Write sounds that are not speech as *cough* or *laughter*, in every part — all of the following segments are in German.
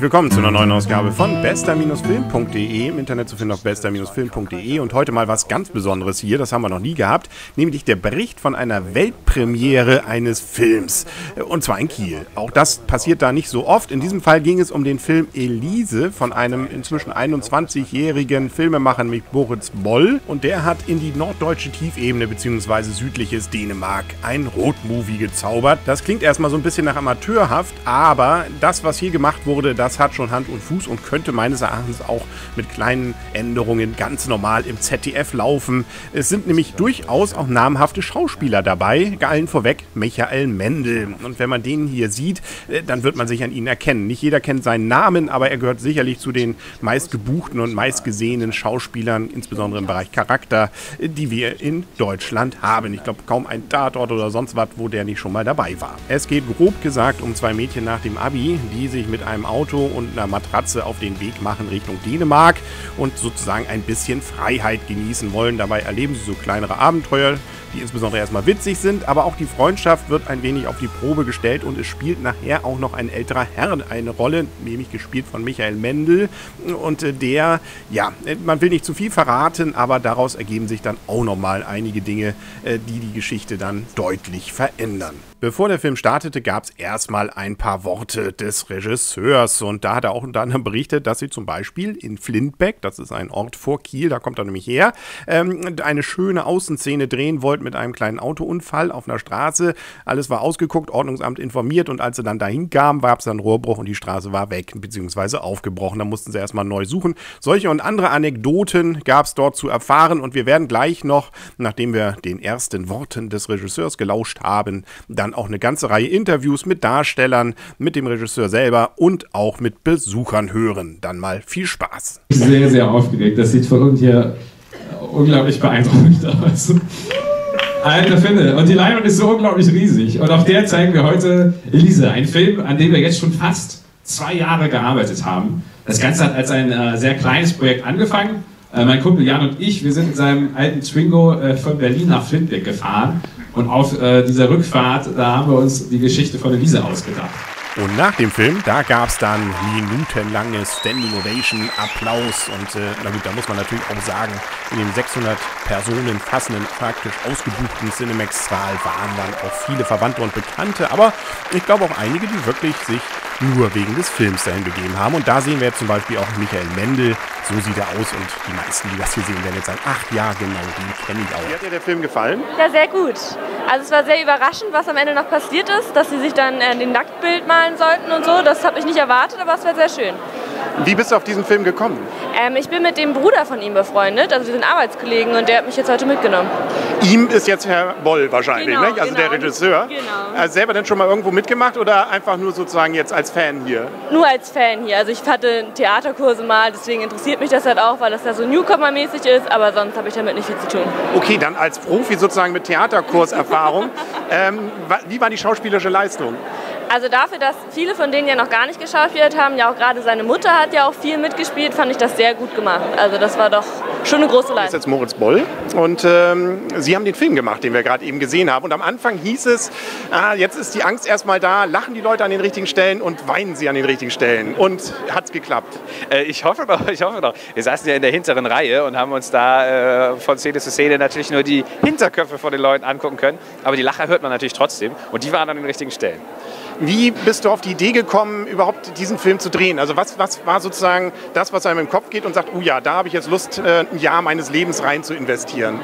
Herzlich willkommen zu einer neuen Ausgabe von bester-film.de, im Internet zu finden auf bester-film.de und heute mal was ganz Besonderes hier, das haben wir noch nie gehabt, nämlich der Bericht von einer Weltpremiere eines Films und zwar in Kiel. Auch das passiert da nicht so oft. In diesem Fall ging es um den Film Elise von einem inzwischen 21-jährigen Filmemacher, nämlich Boris Boll und der hat in die norddeutsche Tiefebene bzw. südliches Dänemark ein Rotmovie gezaubert. Das klingt erstmal so ein bisschen nach amateurhaft, aber das, was hier gemacht wurde, das hat schon Hand und Fuß und könnte meines Erachtens auch mit kleinen Änderungen ganz normal im ZDF laufen. Es sind nämlich durchaus auch namhafte Schauspieler dabei, allen vorweg Michael Mendel. Und wenn man den hier sieht, äh, dann wird man sich an ihn erkennen. Nicht jeder kennt seinen Namen, aber er gehört sicherlich zu den meistgebuchten und meistgesehenen Schauspielern, insbesondere im Bereich Charakter, äh, die wir in Deutschland haben. Ich glaube, kaum ein Tatort oder sonst was, wo der nicht schon mal dabei war. Es geht grob gesagt um zwei Mädchen nach dem Abi, die sich mit einem Auto und einer Matratze auf den Weg machen Richtung Dänemark und sozusagen ein bisschen Freiheit genießen wollen. Dabei erleben sie so kleinere Abenteuer, die insbesondere erstmal witzig sind, aber auch die Freundschaft wird ein wenig auf die Probe gestellt und es spielt nachher auch noch ein älterer Herr eine Rolle, nämlich gespielt von Michael Mendel und äh, der, ja, man will nicht zu viel verraten, aber daraus ergeben sich dann auch nochmal einige Dinge, äh, die die Geschichte dann deutlich verändern. Bevor der Film startete, gab es erstmal ein paar Worte des Regisseurs und da hat er auch unter anderem berichtet, dass sie zum Beispiel in Flintbeck, das ist ein Ort vor Kiel, da kommt er nämlich her, ähm, eine schöne Außenszene drehen wollten mit einem kleinen Autounfall auf einer Straße. Alles war ausgeguckt, Ordnungsamt informiert und als sie dann dahin kamen, gab es dann Rohrbruch und die Straße war weg bzw. aufgebrochen. Da mussten sie erstmal neu suchen. Solche und andere Anekdoten gab es dort zu erfahren und wir werden gleich noch, nachdem wir den ersten Worten des Regisseurs gelauscht haben, dann auch eine ganze Reihe Interviews mit Darstellern, mit dem Regisseur selber und auch mit Besuchern hören. Dann mal viel Spaß. Sehr, sehr aufgeregt. Das sieht von unten hier unglaublich beeindruckend aus. Alter Finne. Und die Leinwand ist so unglaublich riesig. Und auf der zeigen wir heute Elise, ein Film, an dem wir jetzt schon fast zwei Jahre gearbeitet haben. Das Ganze hat als ein äh, sehr kleines Projekt angefangen. Äh, mein Kumpel Jan und ich, wir sind in seinem alten Twingo äh, von Berlin nach Flintbeck gefahren und auf äh, dieser Rückfahrt, da haben wir uns die Geschichte von Elise ausgedacht. Und nach dem Film, da gab es dann minutenlange Standing Ovation, Applaus und äh, na gut, da muss man natürlich auch sagen, in den 600 Personen fassenden, praktisch ausgebuchten Cinemax-Saal waren dann auch viele Verwandte und Bekannte, aber ich glaube auch einige, die wirklich sich nur wegen des Films dahin begeben haben. Und da sehen wir jetzt zum Beispiel auch Michael Mendel. So sieht er aus und die meisten, die das hier sehen, werden jetzt sagen, ach ja, genau, den kenne ich auch. Wie hat dir der Film gefallen? Ja, sehr gut. Also es war sehr überraschend, was am Ende noch passiert ist, dass sie sich dann äh, den Nacktbild malen sollten und so. Das habe ich nicht erwartet, aber es war sehr schön. Wie bist du auf diesen Film gekommen? Ähm, ich bin mit dem Bruder von ihm befreundet, also wir sind Arbeitskollegen und der hat mich jetzt heute mitgenommen. Ihm ist jetzt Herr Boll wahrscheinlich, genau, ne? also genau. der Regisseur. Genau. Also selber denn schon mal irgendwo mitgemacht oder einfach nur sozusagen jetzt als Fan hier? Nur als Fan hier. Also ich hatte Theaterkurse mal, deswegen interessiert mich das halt auch, weil das ja so Newcomer-mäßig ist, aber sonst habe ich damit nicht viel zu tun. Okay, dann als Profi sozusagen mit Theaterkurserfahrung. *laughs* ähm, wie war die schauspielerische Leistung? Also dafür, dass viele von denen ja noch gar nicht geschauspielt haben, ja auch gerade seine Mutter hat ja auch viel mitgespielt, fand ich das sehr gut gemacht. Also das war doch schon eine große Das ist Leistung. jetzt Moritz Boll und ähm, Sie haben den Film gemacht, den wir gerade eben gesehen haben. Und am Anfang hieß es, ah, jetzt ist die Angst erstmal da, lachen die Leute an den richtigen Stellen und weinen sie an den richtigen Stellen. Und hat es geklappt? Äh, ich hoffe doch, ich hoffe doch. Wir saßen ja in der hinteren Reihe und haben uns da äh, von Szene zu Szene natürlich nur die Hinterköpfe von den Leuten angucken können. Aber die Lacher hört man natürlich trotzdem und die waren an den richtigen Stellen. Wie bist du auf die Idee gekommen, überhaupt diesen Film zu drehen? Also was, was war sozusagen das, was einem im Kopf geht und sagt, oh ja, da habe ich jetzt Lust, äh, ein Jahr meines Lebens rein zu investieren?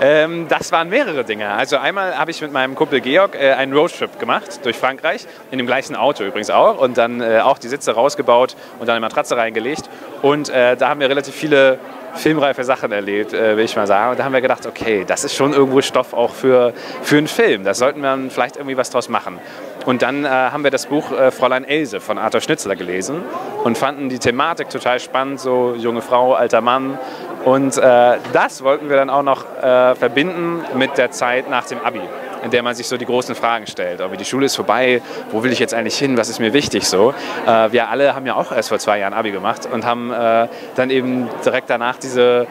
Ähm, das waren mehrere Dinge. Also einmal habe ich mit meinem Kumpel Georg äh, einen Roadtrip gemacht durch Frankreich, in dem gleichen Auto übrigens auch und dann äh, auch die Sitze rausgebaut und dann eine Matratze reingelegt. Und äh, da haben wir relativ viele filmreife Sachen erlebt, äh, will ich mal sagen. Und da haben wir gedacht, okay, das ist schon irgendwo Stoff auch für, für einen Film. Da sollten wir vielleicht irgendwie was draus machen. Und dann äh, haben wir das Buch äh, Fräulein Else von Arthur Schnitzler gelesen und fanden die Thematik total spannend, so junge Frau, alter Mann. Und äh, das wollten wir dann auch noch äh, verbinden mit der Zeit nach dem Abi in der man sich so die großen Fragen stellt. Aber die Schule ist vorbei, wo will ich jetzt eigentlich hin, was ist mir wichtig so. Äh, wir alle haben ja auch erst vor zwei Jahren Abi gemacht und haben äh, dann eben direkt danach diese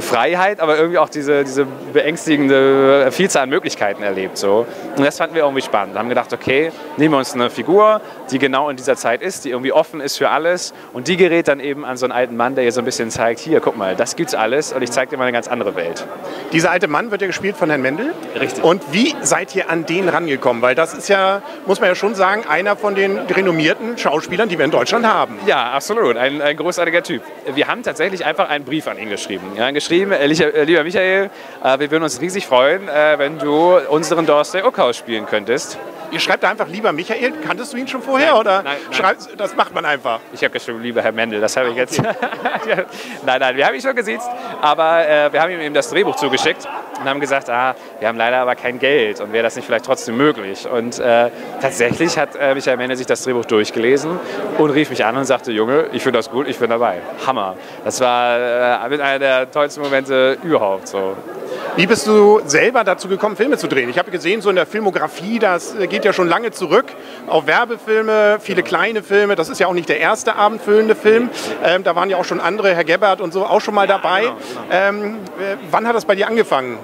Freiheit, aber irgendwie auch diese, diese beängstigende Vielzahl an Möglichkeiten erlebt. So. Und das fanden wir irgendwie spannend. Wir haben gedacht, okay, nehmen wir uns eine Figur, die genau in dieser Zeit ist, die irgendwie offen ist für alles und die gerät dann eben an so einen alten Mann, der ihr so ein bisschen zeigt, hier, guck mal, das gibt's alles und ich zeige dir mal eine ganz andere Welt. Dieser alte Mann wird ja gespielt von Herrn Mendel. Richtig. Und wie seid ihr an den rangekommen? Weil das ist ja, muss man ja schon sagen, einer von den renommierten Schauspielern, die wir in Deutschland haben. Ja, absolut. Ein, ein großartiger Typ. Wir haben tatsächlich einfach einen Brief an ihn geschrieben. Ja, geschrieben, äh, äh, lieber Michael, äh, wir würden uns riesig freuen, wenn du unseren Dorstey Ockhaus spielen könntest. Ihr schreibt da einfach lieber Michael. Kanntest du ihn schon vorher Nein, oder nein, nein. das macht man einfach? Ich habe geschrieben, lieber Herr Mendel, das habe ich jetzt. *laughs* nein, nein, wir haben ihn schon gesiezt, aber wir haben ihm eben das Drehbuch zugeschickt und haben gesagt, ah, wir haben leider aber kein Geld und wäre das nicht vielleicht trotzdem möglich. Und äh, tatsächlich hat äh, Michael Mendel sich das Drehbuch durchgelesen und rief mich an und sagte, Junge, ich finde das gut, ich bin dabei. Hammer. Das war äh, einer der tollsten Momente überhaupt so. Wie bist du selber dazu gekommen, Filme zu drehen? Ich habe gesehen, so in der Filmografie, das äh, geht ja schon lange zurück auf Werbefilme, viele kleine Filme. Das ist ja auch nicht der erste abendfüllende Film. Ähm, da waren ja auch schon andere, Herr Gebhardt und so, auch schon mal dabei. genau, genau. Ähm, äh, wann hat das bei dir angefangen?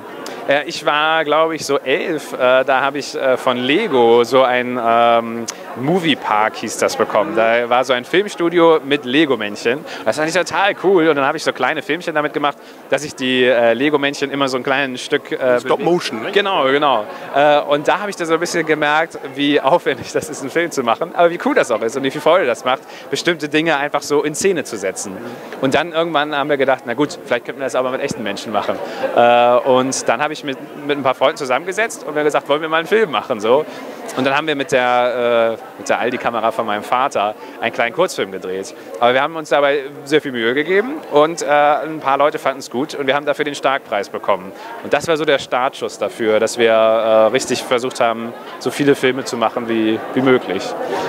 Äh, Ich war, glaube ich, so elf. Äh, Da habe ich äh, von Lego so ein ähm, Moviepark, hieß das, bekommen. Da war so ein Filmstudio mit Lego-Männchen. Das fand ich total cool. Und dann habe ich so kleine Filmchen damit gemacht, dass ich die äh, Lego-Männchen immer so ein kleines Stück... Äh, Stop Motion, ne? Genau, genau. Äh, Und da habe ich da so ein bisschen gemerkt, wie aufwendig das ist, einen Film zu machen. Aber wie cool das auch ist und wie viel Freude das macht, bestimmte Dinge einfach so in Szene zu setzen. Und dann irgendwann haben wir gedacht, na gut, vielleicht könnten wir das aber mit echten Menschen machen. Und dann habe ich mit, mit ein paar Freunden zusammengesetzt und wir gesagt, wollen wir mal einen Film machen? So. Und dann haben wir mit der, äh, mit der Aldi-Kamera von meinem Vater einen kleinen Kurzfilm gedreht. Aber wir haben uns dabei sehr viel Mühe gegeben und äh, ein paar Leute fanden es gut und wir haben dafür den Starkpreis bekommen. Und das war so der Startschuss dafür, dass wir äh, richtig versucht haben, so viele Filme zu machen wie, wie möglich.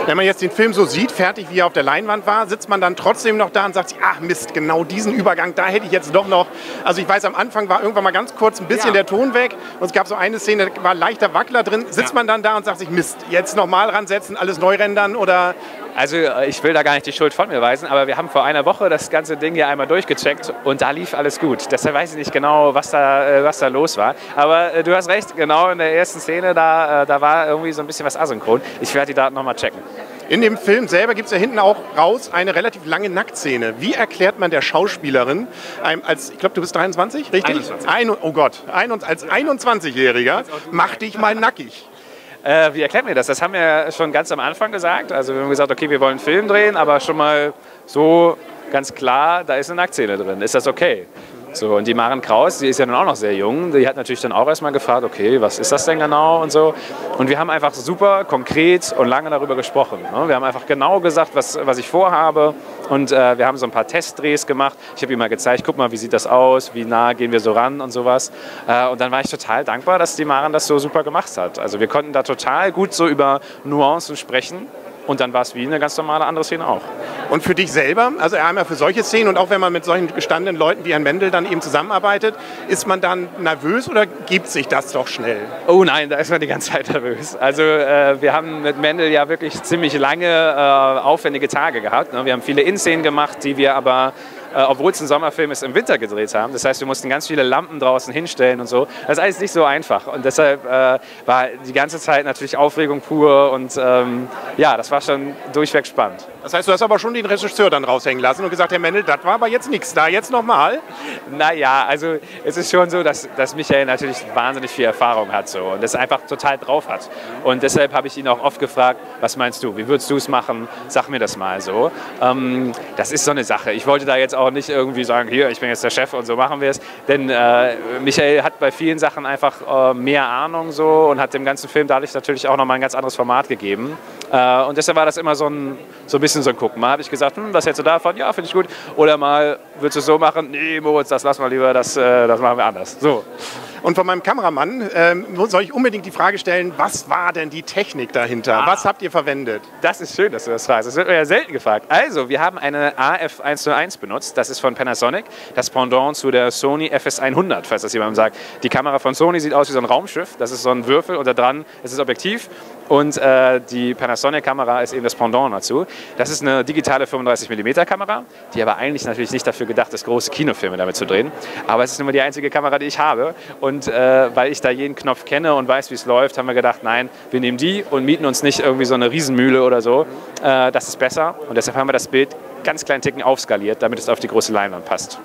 Wenn man jetzt den Film so sieht, fertig wie er auf der Leinwand war, sitzt man dann trotzdem noch da und sagt sich, ach Mist, genau diesen Übergang, da hätte ich jetzt doch noch. Also ich weiß, am Anfang war irgendwann mal ganz kurz ein bisschen Ja. der Ton weg und es gab so eine Szene, da war leichter Wackler drin. Sitzt Ja. man dann da und sagt sich, Mist, jetzt nochmal ransetzen, alles neu rendern oder Also äh, ich will da gar nicht die Schuld von mir weisen, aber wir haben vor einer Woche das ganze Ding hier einmal durchgecheckt und da lief alles gut. Deshalb weiß ich nicht genau, was da, äh, was da los war. Aber äh, du hast recht, genau in der ersten Szene, da, da war irgendwie so ein bisschen was asynchron. Ich werde die Daten nochmal checken. In dem Film selber gibt es ja hinten auch raus eine relativ lange Nacktszene. Wie erklärt man der Schauspielerin, einem als, ich glaube, du bist 23, richtig? 21. Ein, oh Gott, ein, als 21-Jähriger, mach dich mal nackig. Äh, wie erklärt mir das? Das haben wir schon ganz am Anfang gesagt. Also wir haben gesagt, okay, wir wollen einen Film drehen, aber schon mal so ganz klar, da ist eine Nacktszene drin. Ist das okay? So, und die Maren Kraus, die ist ja nun auch noch sehr jung, die hat natürlich dann auch erstmal gefragt, okay, was ist das denn genau und so. Und wir haben einfach super konkret und lange darüber gesprochen. Ne? Wir haben einfach genau gesagt, was, was ich vorhabe und äh, wir haben so ein paar Testdrehs gemacht. Ich habe ihm mal gezeigt, guck mal, wie sieht das aus, wie nah gehen wir so ran und sowas. Äh, und dann war ich total dankbar, dass die Maren das so super gemacht hat. Also wir konnten da total gut so über Nuancen sprechen. Und dann war es wie eine ganz normale andere Szene auch. Und für dich selber, also einmal für solche Szenen und auch wenn man mit solchen gestandenen Leuten wie Herrn Mendel dann eben zusammenarbeitet, ist man dann nervös oder gibt sich das doch schnell? Oh nein, da ist man die ganze Zeit nervös. Also äh, wir haben mit Mendel ja wirklich ziemlich lange äh, aufwendige Tage gehabt. Ne? Wir haben viele In-Szenen gemacht, die wir aber, obwohl es ein Sommerfilm ist, im Winter gedreht haben. Das heißt, wir mussten ganz viele Lampen draußen hinstellen und so. Das ist alles nicht so einfach. Und deshalb äh, war die ganze Zeit natürlich Aufregung pur und ähm, ja, das war schon durchweg spannend. Das heißt, du hast aber schon den Regisseur dann raushängen lassen und gesagt, Herr Mendel, das war aber jetzt nichts, da jetzt nochmal. Naja, also es ist schon so, dass, dass Michael natürlich wahnsinnig viel Erfahrung hat so, und das einfach total drauf hat. Und deshalb habe ich ihn auch oft gefragt, was meinst du, wie würdest du es machen? Sag mir das mal so. Ähm, das ist so eine Sache. Ich wollte da jetzt auch nicht irgendwie sagen, hier, ich bin jetzt der Chef und so machen wir es. Denn äh, Michael hat bei vielen Sachen einfach äh, mehr Ahnung so und hat dem ganzen Film dadurch natürlich auch nochmal ein ganz anderes Format gegeben. Äh, und deshalb war das immer so ein, so ein bisschen so ein Gucken. Mal habe ich gesagt, hm, was hältst du davon? Ja, finde ich gut. Oder mal, würdest du es so machen? Nee, Moritz, das lassen wir lieber, das, äh, das machen wir anders. So. Und von meinem Kameramann ähm, soll ich unbedingt die Frage stellen, was war denn die Technik dahinter? Ah. Was habt ihr verwendet? Das ist schön, dass du das fragst. Das wird mir ja selten gefragt. Also, wir haben eine AF101 benutzt. Das ist von Panasonic. Das Pendant zu der Sony FS100, falls das jemandem sagt. Die Kamera von Sony sieht aus wie so ein Raumschiff. Das ist so ein Würfel und da dran ist das Objektiv. Und äh, die Panasonic-Kamera ist eben das Pendant dazu. Das ist eine digitale 35mm-Kamera, die aber eigentlich natürlich nicht dafür gedacht ist, große Kinofilme damit zu drehen. Aber es ist nun mal die einzige Kamera, die ich habe. Und äh, weil ich da jeden Knopf kenne und weiß, wie es läuft, haben wir gedacht, nein, wir nehmen die und mieten uns nicht irgendwie so eine Riesenmühle oder so. Äh, das ist besser. Und deshalb haben wir das Bild ganz kleinen Ticken aufskaliert, damit es auf die große Leinwand passt.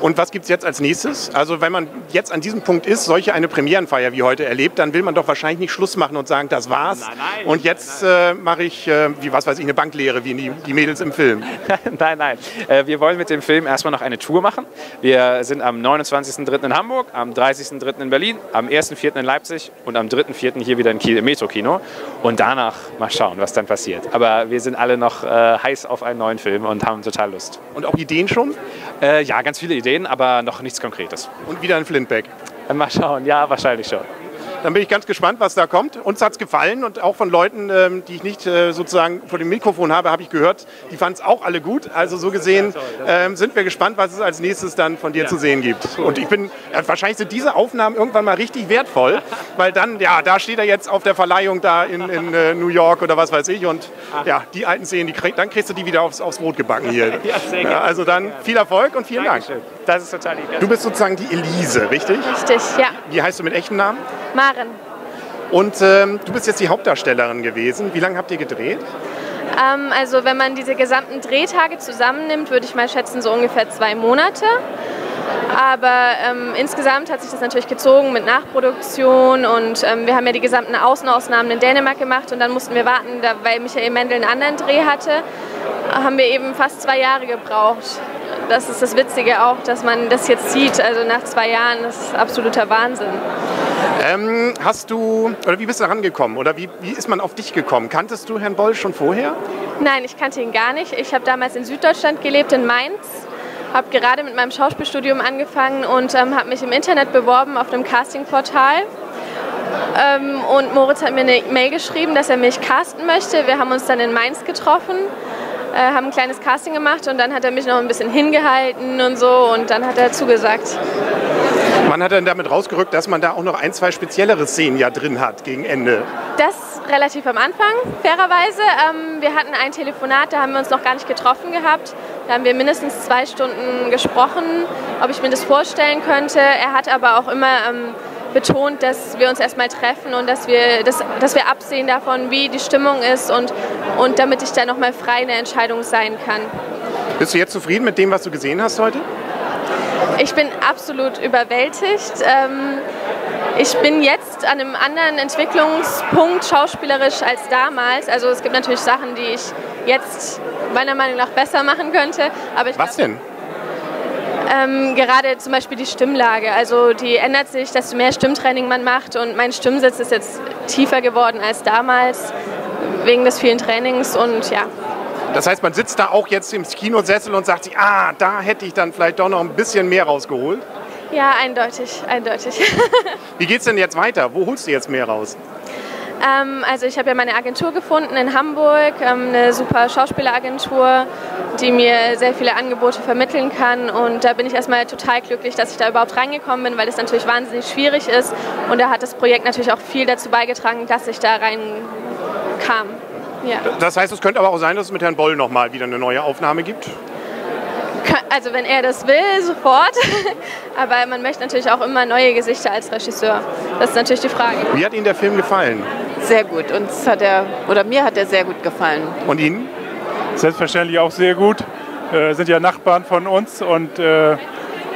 Und was gibt es jetzt als nächstes? Also wenn man jetzt an diesem Punkt ist, solche eine Premierenfeier wie heute erlebt, dann will man doch wahrscheinlich nicht Schluss machen und sagen, das war's. Nein, nein, und jetzt äh, mache ich, äh, wie was weiß ich, eine Banklehre, wie die, die Mädels im Film. *laughs* nein, nein. Äh, wir wollen mit dem Film erstmal noch eine Tour machen. Wir sind am 29.03. in Hamburg, am 30.03. in Berlin, am 1.04. in Leipzig und am 3.04. hier wieder in Kiel im Metro-Kino. Und danach mal schauen, was dann passiert. Aber wir sind alle noch äh, heiß auf einen neuen Film und haben total Lust. Und auch Ideen schon? Äh, ja, ganz viele Ideen, aber noch nichts Konkretes. Und wieder ein Flintback. Mal schauen, ja, wahrscheinlich schon. Dann bin ich ganz gespannt, was da kommt. Uns hat es gefallen und auch von Leuten, ähm, die ich nicht äh, sozusagen vor dem Mikrofon habe, habe ich gehört, die fanden es auch alle gut. Also so gesehen ähm, sind wir gespannt, was es als nächstes dann von dir ja. zu sehen gibt. Und ich bin, ja, wahrscheinlich sind diese Aufnahmen irgendwann mal richtig wertvoll, *laughs* weil dann, ja, da steht er jetzt auf der Verleihung da in, in äh, New York oder was weiß ich und ja, die alten Szenen, die krieg, dann kriegst du die wieder aufs, aufs Brot gebacken hier. *laughs* ja, sehr gerne. also dann viel Erfolg und vielen Dankeschön. Dank. Das ist total lieb. Du bist sozusagen die Elise, richtig? Richtig, ja. Wie heißt du mit echten Namen? Maren. Und ähm, du bist jetzt die Hauptdarstellerin gewesen. Wie lange habt ihr gedreht? Ähm, also wenn man diese gesamten Drehtage zusammennimmt, würde ich mal schätzen, so ungefähr zwei Monate. Aber ähm, insgesamt hat sich das natürlich gezogen mit Nachproduktion und ähm, wir haben ja die gesamten Außenausnahmen in Dänemark gemacht und dann mussten wir warten, da, weil Michael Mendel einen anderen Dreh hatte, haben wir eben fast zwei Jahre gebraucht. Das ist das Witzige auch, dass man das jetzt sieht, also nach zwei Jahren, das ist absoluter Wahnsinn. Ähm, hast du, oder wie bist du rangekommen oder wie, wie ist man auf dich gekommen? Kanntest du Herrn Boll schon vorher? Nein, ich kannte ihn gar nicht. Ich habe damals in Süddeutschland gelebt, in Mainz. Habe gerade mit meinem Schauspielstudium angefangen und ähm, habe mich im Internet beworben auf einem Castingportal. Ähm, und Moritz hat mir eine Mail geschrieben, dass er mich casten möchte. Wir haben uns dann in Mainz getroffen, äh, haben ein kleines Casting gemacht und dann hat er mich noch ein bisschen hingehalten und so und dann hat er zugesagt. Man hat dann damit rausgerückt, dass man da auch noch ein, zwei speziellere Szenen ja drin hat gegen Ende. Das relativ am Anfang, fairerweise. Ähm, wir hatten ein Telefonat, da haben wir uns noch gar nicht getroffen gehabt. Da haben wir mindestens zwei Stunden gesprochen, ob ich mir das vorstellen könnte. Er hat aber auch immer ähm, betont, dass wir uns erstmal treffen und dass wir, dass, dass wir absehen davon, wie die Stimmung ist und, und damit ich da nochmal frei eine Entscheidung sein kann. Bist du jetzt zufrieden mit dem, was du gesehen hast heute? Ich bin absolut überwältigt. Ähm, ich bin jetzt an einem anderen Entwicklungspunkt schauspielerisch als damals. Also es gibt natürlich Sachen, die ich jetzt meiner Meinung nach besser machen könnte. Aber Was glaub, denn? Ähm, gerade zum Beispiel die Stimmlage. Also die ändert sich, desto mehr Stimmtraining man macht und mein Stimmsitz ist jetzt tiefer geworden als damals wegen des vielen Trainings und ja. Das heißt, man sitzt da auch jetzt im Kinosessel und sagt sich, ah, da hätte ich dann vielleicht doch noch ein bisschen mehr rausgeholt. Ja, eindeutig, eindeutig. *laughs* Wie geht's denn jetzt weiter? Wo holst du jetzt mehr raus? Ähm, also ich habe ja meine Agentur gefunden in Hamburg, ähm, eine super Schauspieleragentur, die mir sehr viele Angebote vermitteln kann. Und da bin ich erstmal total glücklich, dass ich da überhaupt reingekommen bin, weil es natürlich wahnsinnig schwierig ist. Und da hat das Projekt natürlich auch viel dazu beigetragen, dass ich da reinkam. Ja. Das heißt, es könnte aber auch sein, dass es mit Herrn Boll nochmal wieder eine neue Aufnahme gibt? Also wenn er das will, sofort. *laughs* aber man möchte natürlich auch immer neue Gesichter als Regisseur. Das ist natürlich die Frage. Wie hat Ihnen der Film gefallen? Sehr gut. Uns hat er, oder mir hat er sehr gut gefallen. Und Ihnen? Selbstverständlich auch sehr gut. Äh, sind ja Nachbarn von uns und äh,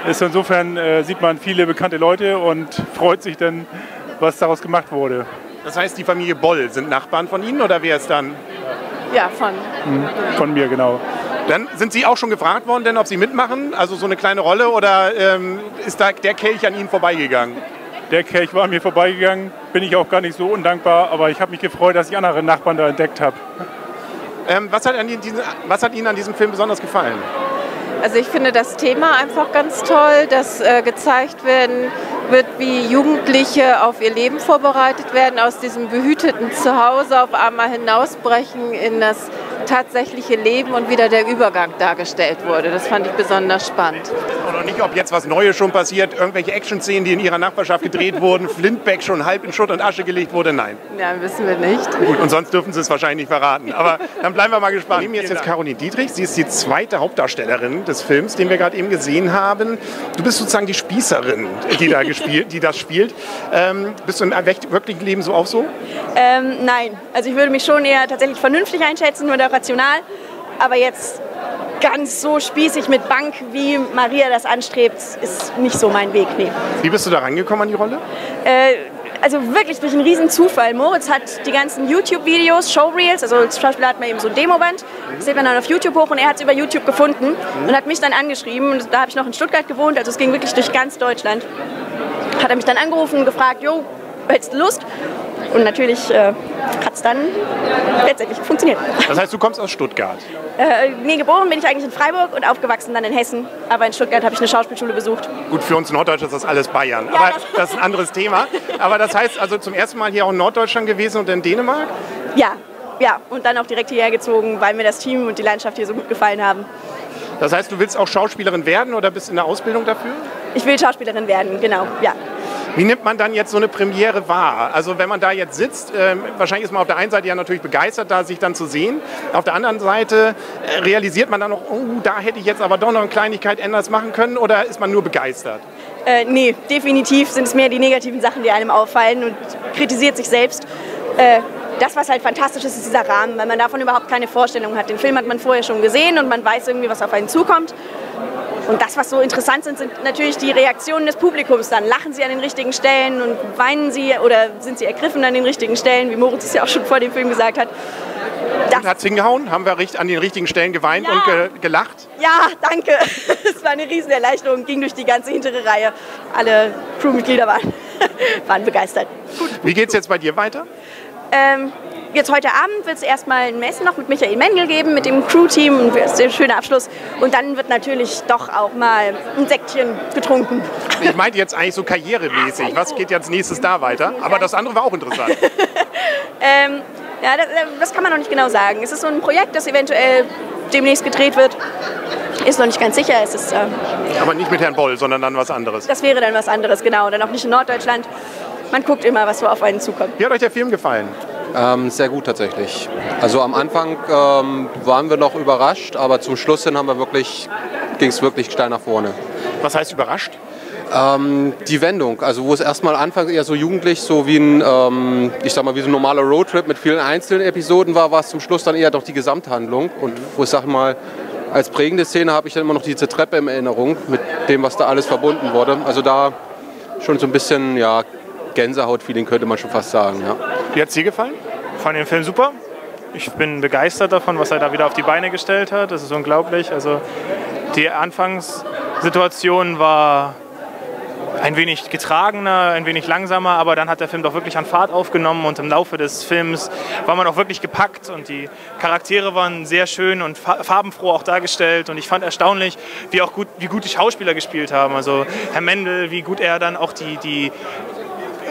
ist insofern äh, sieht man viele bekannte Leute und freut sich dann, was daraus gemacht wurde. Das heißt, die Familie Boll sind Nachbarn von Ihnen oder wer ist dann? Ja, von. Hm, von mir, genau. Dann sind Sie auch schon gefragt worden, denn ob Sie mitmachen, also so eine kleine Rolle, oder ähm, ist da der Kelch an Ihnen vorbeigegangen? Der Kelch war an mir vorbeigegangen, bin ich auch gar nicht so undankbar, aber ich habe mich gefreut, dass ich andere Nachbarn da entdeckt habe. Ähm, was, hat was hat Ihnen an diesem Film besonders gefallen? Also ich finde das Thema einfach ganz toll, dass äh, gezeigt werden wird, wie Jugendliche auf ihr Leben vorbereitet werden, aus diesem behüteten Zuhause auf einmal hinausbrechen in das tatsächliche Leben und wieder der Übergang dargestellt wurde. Das fand ich besonders spannend. Oder nicht, ob jetzt was Neues schon passiert, irgendwelche Action-Szenen, die in ihrer Nachbarschaft gedreht wurden, Flintbeck schon halb in Schutt und Asche gelegt wurde, nein. Ja, wissen wir nicht. Gut, und sonst dürfen sie es wahrscheinlich nicht verraten. Aber dann bleiben wir mal gespannt. Wir nehmen jetzt, jetzt Caroline Dietrich. Sie ist die zweite Hauptdarstellerin des Films, den wir gerade eben gesehen haben. Du bist sozusagen die Spießerin, die, da gespielt, die das spielt. Ähm, bist du im wirklichen Leben so auch so? Ähm, nein, also ich würde mich schon eher tatsächlich vernünftig einschätzen oder rational. Aber jetzt ganz so spießig mit Bank, wie Maria das anstrebt, ist nicht so mein Weg. Nee. Wie bist du da rangekommen an die Rolle? Äh, also wirklich durch einen riesen Zufall. Moritz hat die ganzen YouTube-Videos, Showreels, also als Schauspieler hat man eben so ein Demoband, das sieht man dann auf YouTube hoch und er hat es über YouTube gefunden und hat mich dann angeschrieben. Und da habe ich noch in Stuttgart gewohnt, also es ging wirklich durch ganz Deutschland. Hat er mich dann angerufen und gefragt, jo, hättest du Lust? Und natürlich äh, hat es dann letztendlich funktioniert. Das heißt, du kommst aus Stuttgart? Äh, nee, geboren bin ich eigentlich in Freiburg und aufgewachsen dann in Hessen. Aber in Stuttgart habe ich eine Schauspielschule besucht. Gut, für uns Norddeutsche ist das alles Bayern. Ja, aber das, das ist ein anderes Thema. Aber das heißt also zum ersten Mal hier auch in Norddeutschland gewesen und in Dänemark? Ja, ja. Und dann auch direkt hierher gezogen, weil mir das Team und die Landschaft hier so gut gefallen haben. Das heißt, du willst auch Schauspielerin werden oder bist in der Ausbildung dafür? Ich will Schauspielerin werden, genau, ja. Wie nimmt man dann jetzt so eine Premiere wahr? Also wenn man da jetzt sitzt, äh, wahrscheinlich ist man auf der einen Seite ja natürlich begeistert, da sich dann zu sehen. Auf der anderen Seite äh, realisiert man dann noch, oh, da hätte ich jetzt aber doch noch eine Kleinigkeit anders machen können oder ist man nur begeistert? Äh, nee, definitiv sind es mehr die negativen Sachen, die einem auffallen und kritisiert sich selbst. Äh, das, was halt fantastisch ist, ist dieser Rahmen, weil man davon überhaupt keine Vorstellung hat. Den Film hat man vorher schon gesehen und man weiß irgendwie, was auf einen zukommt. Und das, was so interessant sind, sind natürlich die Reaktionen des Publikums dann. Lachen sie an den richtigen Stellen und weinen sie oder sind sie ergriffen an den richtigen Stellen, wie Moritz es ja auch schon vor dem Film gesagt hat. Hat es hingehauen? Haben wir an den richtigen Stellen geweint ja. und ge gelacht? Ja, danke. *laughs* Es war eine Riesenerleichterung, ging durch die ganze hintere Reihe. Alle Crewmitglieder waren, *laughs* waren begeistert. Gut. Wie geht es jetzt bei dir weiter? Ähm, jetzt heute Abend wird es erstmal ein Messen noch mit Michael Mendel geben, mit dem Crew-Team. Das ist ein schöner Abschluss. Und dann wird natürlich doch auch mal ein Säckchen getrunken. Ich meinte jetzt eigentlich so karrieremäßig. Was geht jetzt nächstes da weiter? Aber das andere war auch interessant. *laughs* ähm, ja, das, das, kann man noch nicht genau sagen. Es ist so ein Projekt, das eventuell demnächst gedreht wird. Ist noch nicht ganz sicher. Es ist, äh, Aber nicht mit Herrn Boll, sondern dann was anderes. Das wäre dann was anderes, genau. Dann auch nicht in Norddeutschland. Man guckt immer, was so auf einen zukommt. Wie hat euch der Film gefallen? Ähm, sehr gut tatsächlich. Also am Anfang ähm, waren wir noch überrascht, aber zum Schluss hin haben wir wirklich, ging es wirklich steil nach vorne. Was heißt überrascht? Ähm, die Wendung, also wo es erstmal anfangs eher so jugendlich, so wie ein, ähm, ich sag mal, wie so ein normaler Roadtrip mit vielen einzelnen Episoden war, war es zum Schluss dann eher doch die Gesamthandlung. Und wo ich sag mal, als prägende Szene habe ich dann immer noch diese Treppe in Erinnerung mit dem, was da alles verbunden wurde. Also da schon so ein bisschen, ja, Gänsehaut-Feeling könnte man schon fast sagen. Ja. Wie hat es dir gefallen? Ich fand den Film super. Ich bin begeistert davon, was er da wieder auf die Beine gestellt hat. Das ist unglaublich. Also die Anfangssituation war ein wenig getragener, ein wenig langsamer, aber dann hat der Film doch wirklich an Fahrt aufgenommen und im Laufe des Films war man auch wirklich gepackt und die Charaktere waren sehr schön und farbenfroh auch dargestellt und ich fand erstaunlich, wie auch gut, wie gut die Schauspieler gespielt haben. Also Herr Mendel, wie gut er dann auch die, die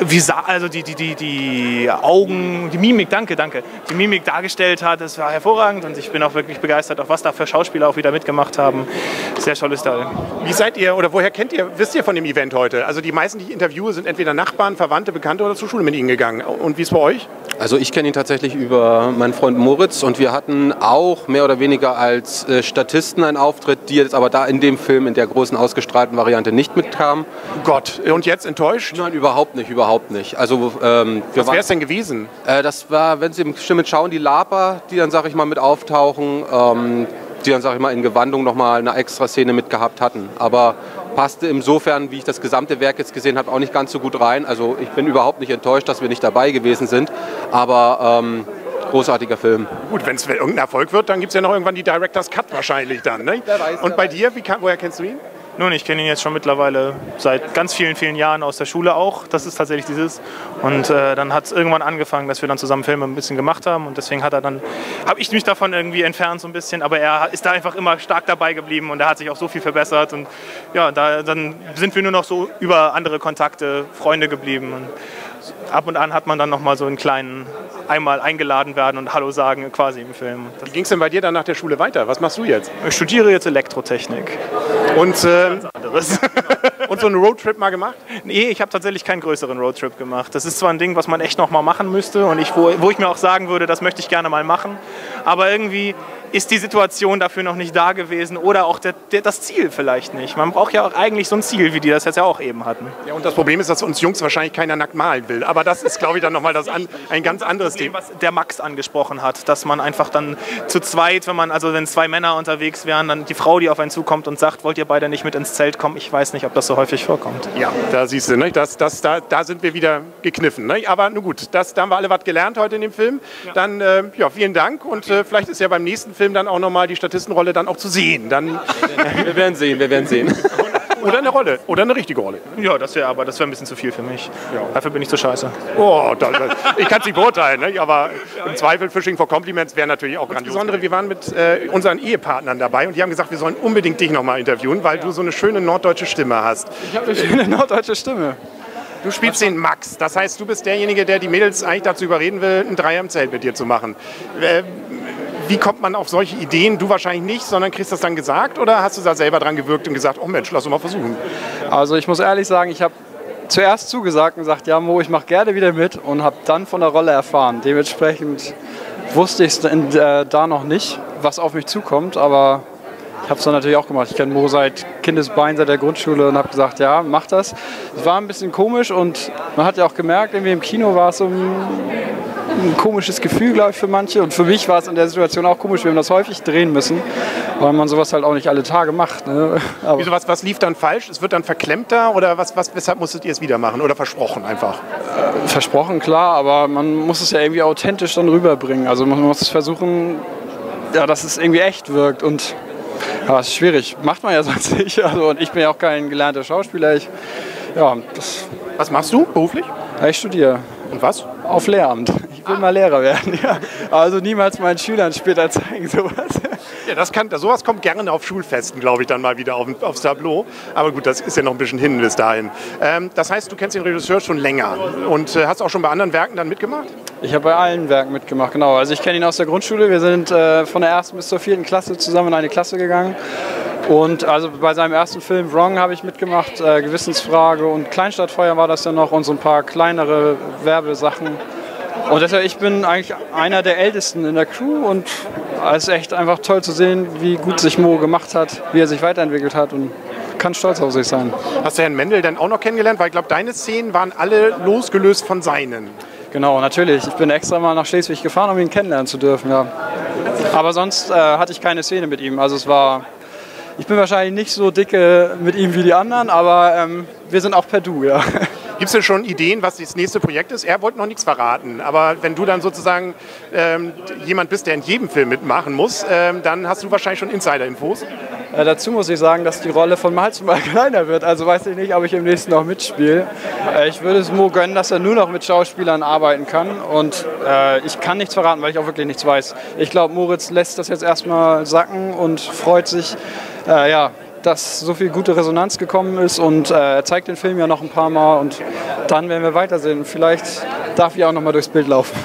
wie also die, die, die, die Augen, die Mimik, danke, danke, die Mimik dargestellt hat, das war hervorragend und ich bin auch wirklich begeistert, auch was da für Schauspieler auch wieder mitgemacht haben. Sehr tolles Teil. Wie seid ihr oder woher kennt ihr, wisst ihr von dem Event heute? Also die meisten, die ich interviewe, sind entweder Nachbarn, Verwandte, Bekannte oder zur Schule mit ihnen gegangen. Und wie ist es bei euch? Also ich kenne ihn tatsächlich über meinen Freund Moritz und wir hatten auch mehr oder weniger als äh, Statisten einen Auftritt, die jetzt aber da in dem Film in der großen ausgestrahlten Variante nicht mitkamen. Gott, und jetzt enttäuscht? Nein, überhaupt nicht, überhaupt nicht. Also, ähm, Was wäre es denn gewesen? Äh, das war, wenn Sie im Stimmen schauen, die Laper, die dann, sag ich mal, mit auftauchen, ähm, die dann, sag ich mal, in Gewandung nochmal eine extra Szene mitgehabt hatten. Aber passte insofern, wie ich das gesamte Werk jetzt gesehen habe, auch nicht ganz so gut rein. Also ich bin überhaupt nicht enttäuscht, dass wir nicht dabei gewesen sind. Aber ähm, großartiger Film. Gut, wenn es irgendein Erfolg wird, dann gibt es ja noch irgendwann die Director's Cut wahrscheinlich dann. Ne? Weiß, Und bei weiß. dir, wie, woher kennst du ihn? Nun, ich kenne ihn jetzt schon mittlerweile seit ganz vielen, vielen Jahren aus der Schule auch. Das ist tatsächlich dieses. Und äh, dann hat es irgendwann angefangen, dass wir dann zusammen Filme ein bisschen gemacht haben. Und deswegen hat er dann, habe ich mich davon irgendwie entfernt so ein bisschen. Aber er ist da einfach immer stark dabei geblieben und er hat sich auch so viel verbessert. Und ja, da, dann sind wir nur noch so über andere Kontakte Freunde geblieben. Und ab und an hat man dann nochmal so einen kleinen einmal eingeladen werden und Hallo sagen quasi im Film. Wie ging es denn bei dir dann nach der Schule weiter? Was machst du jetzt? Ich studiere jetzt Elektrotechnik. Und, äh, *laughs* und so einen Roadtrip mal gemacht? Nee, ich habe tatsächlich keinen größeren Roadtrip gemacht. Das ist zwar ein Ding, was man echt noch mal machen müsste und ich, wo, wo ich mir auch sagen würde, das möchte ich gerne mal machen, aber irgendwie ist die Situation dafür noch nicht da gewesen oder auch der, der, das Ziel vielleicht nicht. Man braucht ja auch eigentlich so ein Ziel, wie die das jetzt ja auch eben hatten. Ja, und das Problem ist, dass uns Jungs wahrscheinlich keiner nackt malen will. Aber das ist, glaube ich, dann nochmal an, ein ganz anderes Thema. Was der Max angesprochen hat, dass man einfach dann zu zweit, wenn man, also wenn zwei Männer unterwegs wären, dann die Frau, die auf einen zukommt und sagt, wollt ihr beide nicht mit ins Zelt kommen? Ich weiß nicht, ob das so häufig vorkommt. Ja, da siehst du, ne? das, das, da, da sind wir wieder gekniffen. Ne? Aber nun gut, das, da haben wir alle was gelernt heute in dem Film. Ja. Dann, äh, ja, vielen Dank und äh, vielleicht ist ja beim nächsten Film dann auch nochmal die Statistenrolle dann auch zu sehen. Dann *laughs* wir werden sehen, wir werden sehen. *laughs* Oder eine Rolle, oder eine richtige Rolle. Ja, das wäre aber das wäre ein bisschen zu viel für mich. Ja. Dafür bin ich zu scheiße. Oh, das, ich kann es nicht beurteilen, ne? aber im Zweifel Fishing for Compliments wäre natürlich auch grandios. Insbesondere, wir waren mit äh, unseren Ehepartnern dabei und die haben gesagt, wir sollen unbedingt dich nochmal interviewen, weil ja. du so eine schöne norddeutsche Stimme hast. Ich habe *laughs* eine schöne norddeutsche Stimme. Du spielst den Max. Das heißt, du bist derjenige, der die Mädels eigentlich dazu überreden will, ein Dreier im Zelt mit dir zu machen. Äh, wie kommt man auf solche Ideen? Du wahrscheinlich nicht, sondern kriegst das dann gesagt oder hast du da selber dran gewirkt und gesagt, oh Mensch, lass uns mal versuchen? Also ich muss ehrlich sagen, ich habe zuerst zugesagt und gesagt, ja Mo, ich mache gerne wieder mit und habe dann von der Rolle erfahren. Dementsprechend wusste ich es äh, da noch nicht, was auf mich zukommt, aber ich habe es dann natürlich auch gemacht. Ich kenne Mo seit Kindesbein, seit der Grundschule und habe gesagt, ja, mach das. Es war ein bisschen komisch und man hat ja auch gemerkt, irgendwie im Kino war es so ein ein komisches Gefühl, glaube ich, für manche. Und für mich war es in der Situation auch komisch. Wir haben das häufig drehen müssen, weil man sowas halt auch nicht alle Tage macht. Ne? *laughs* Wieso, was, was lief dann falsch? Es wird dann verklemmter oder was, was, weshalb musstet ihr es wieder machen? Oder versprochen einfach? Äh, versprochen, klar, aber man muss es ja irgendwie authentisch dann rüberbringen. Also man muss versuchen, ja, dass es irgendwie echt wirkt. Und ja, das ist schwierig. Macht man ja *laughs* sonst nicht. Also, und ich bin ja auch kein gelernter Schauspieler. Ich, ja, das was machst du beruflich? Ja, ich studiere. Und was? Auf Lehramt. Ich will ah. mal Lehrer werden, *laughs* ja. Also niemals meinen Schülern später zeigen sowas. Ja, das kann, sowas kommt gerne auf Schulfesten, glaube ich, dann mal wieder auf, aufs Tableau. Aber gut, das ist ja noch ein bisschen hin bis dahin. Ähm, das heißt, du kennst den Regisseur schon länger und äh, hast auch schon bei anderen Werken dann mitgemacht? Ich habe bei allen Werken mitgemacht, genau. Also ich kenne ihn aus der Grundschule. Wir sind äh, von der ersten bis zur vierten Klasse zusammen in eine Klasse gegangen. Und also bei seinem ersten Film Wrong habe ich mitgemacht, äh, Gewissensfrage und Kleinstadtfeuer war das ja noch und so ein paar kleinere Werbesachen. Und deshalb, ich bin eigentlich einer der Ältesten in der Crew und es ist echt einfach toll zu sehen, wie gut sich Mo gemacht hat, wie er sich weiterentwickelt hat und kann stolz auf sich sein. Hast du Herrn Mendel denn auch noch kennengelernt? Weil ich glaube, deine Szenen waren alle losgelöst von seinen. Genau, natürlich. Ich bin extra mal nach Schleswig gefahren, um ihn kennenlernen zu dürfen. Ja. Aber sonst äh, hatte ich keine Szene mit ihm. Also es war ich bin wahrscheinlich nicht so dicke mit ihm wie die anderen, aber ähm, wir sind auch per Du, ja. *laughs* Gibt es denn schon Ideen, was das nächste Projekt ist? Er wollte noch nichts verraten, aber wenn du dann sozusagen ähm, jemand bist, der in jedem Film mitmachen muss, ähm, dann hast du wahrscheinlich schon Insider-Infos. Äh, dazu muss ich sagen, dass die Rolle von Mal zu *laughs* Mal kleiner wird. Also weiß ich nicht, ob ich im nächsten noch mitspiele. Äh, ich würde es Mo gönnen, dass er nur noch mit Schauspielern arbeiten kann. Und äh, ich kann nichts verraten, weil ich auch wirklich nichts weiß. Ich glaube, Moritz lässt das jetzt erstmal sacken und freut sich, äh, ja, dass so viel gute Resonanz gekommen ist und äh, er zeigt den Film ja noch ein paar Mal und dann werden wir weitersehen. Vielleicht darf ich auch noch mal durchs Bild laufen.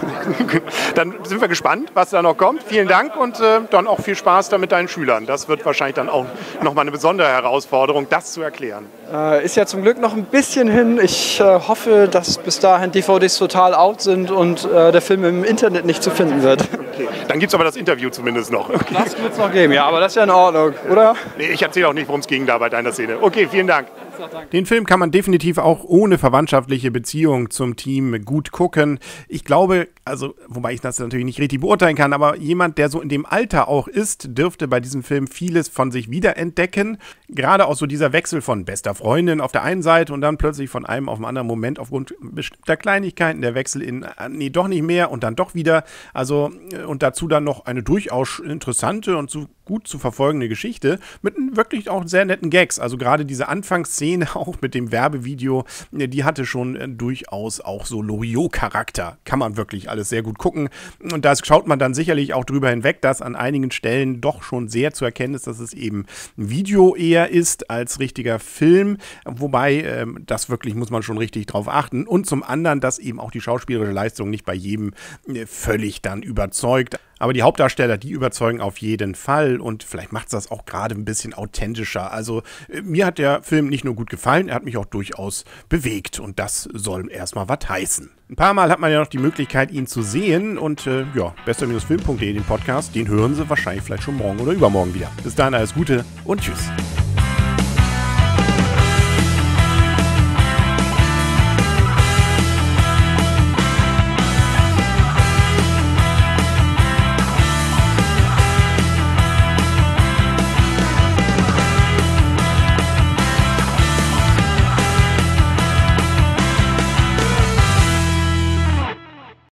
*laughs* dann sind wir gespannt, was da noch kommt. Vielen Dank und äh, dann auch viel Spaß da mit deinen Schülern. Das wird wahrscheinlich dann auch noch mal eine besondere Herausforderung, das zu erklären. Äh, ist ja zum Glück noch ein bisschen hin. Ich äh, hoffe, dass bis dahin DVDs total out sind und äh, der Film im Internet nicht zu finden wird. *laughs* Okay. Dann gibt es aber das Interview zumindest noch. Okay. Das wird es noch geben, ja, aber das ist ja in Ordnung, oder? Nee, ich erzähle auch nicht, worum es ging da bei deiner Szene. Okay, vielen Dank. Den Film kann man definitiv auch ohne verwandtschaftliche Beziehung zum Team gut gucken. Ich glaube, also, wobei ich das natürlich nicht richtig beurteilen kann, aber jemand, der so in dem Alter auch ist, dürfte bei diesem Film vieles von sich wiederentdecken. Gerade auch so dieser Wechsel von bester Freundin auf der einen Seite und dann plötzlich von einem auf den anderen Moment aufgrund bestimmter Kleinigkeiten der Wechsel in, äh, nee, doch nicht mehr und dann doch wieder. Also, äh, und dazu dann noch eine durchaus interessante und so gut zu verfolgende Geschichte mit wirklich auch sehr netten Gags. Also gerade diese Anfangsszene *laughs* auch mit dem Werbevideo, die hatte schon äh, durchaus auch so Loriot-Charakter. Kann man wirklich alles sehr gut gucken. Und da schaut man dann sicherlich auch drüber hinweg, dass an einigen Stellen doch schon sehr zu erkennen ist, dass es eben ein Video eher ist als richtiger Film. Wobei ähm, das wirklich muss man schon richtig drauf achten. Und zum anderen, dass eben auch die schauspielerische Leistung nicht bei jedem äh, völlig dann überzeugt. Aber die Hauptdarsteller, die überzeugen auf jeden Fall und vielleicht macht es das auch gerade ein bisschen authentischer. Also äh, mir hat der Film nicht nur gut gefallen, er hat mich auch durchaus bewegt und das soll erstmal was heißen. Ein paar Mal hat man ja noch die Möglichkeit, ihn zu sehen und äh, ja, bester-film.de, den Podcast, den hören Sie wahrscheinlich vielleicht schon morgen oder übermorgen wieder. Bis dahin alles Gute und tschüss.